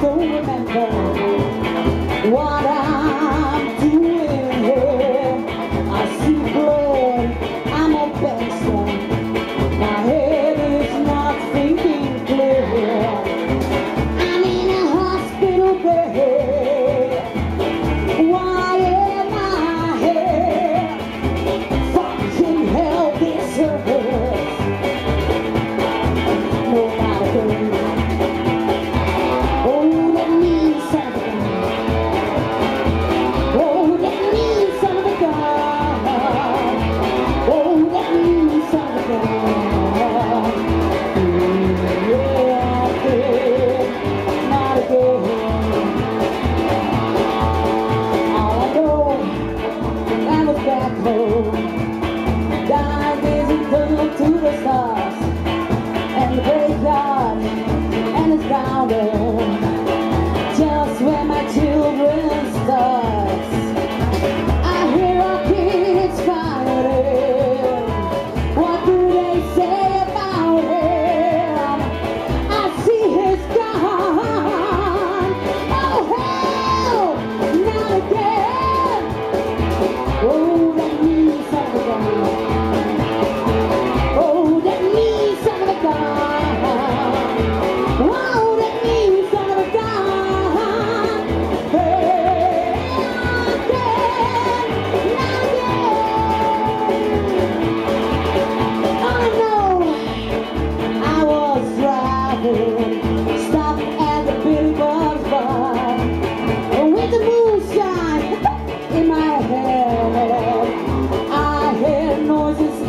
don't remember.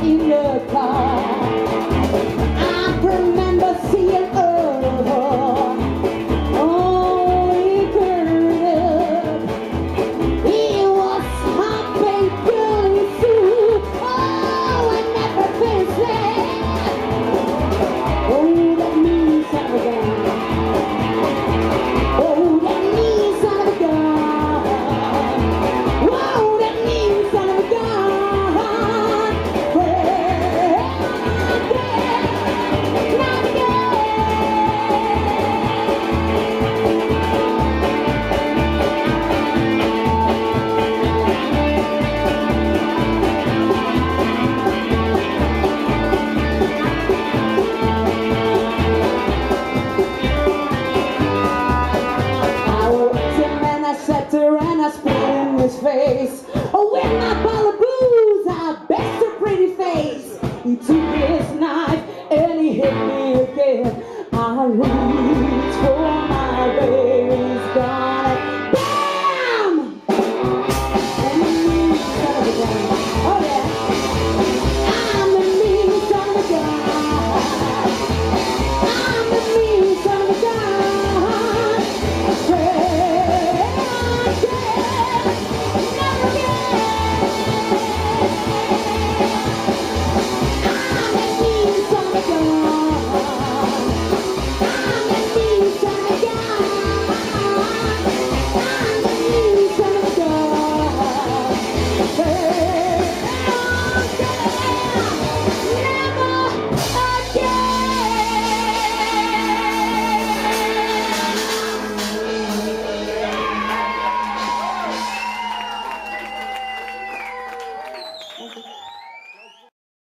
in look car. Spit in his face. Oh, with my ball of booze, I best a pretty face. He took his knife and he hit me again. I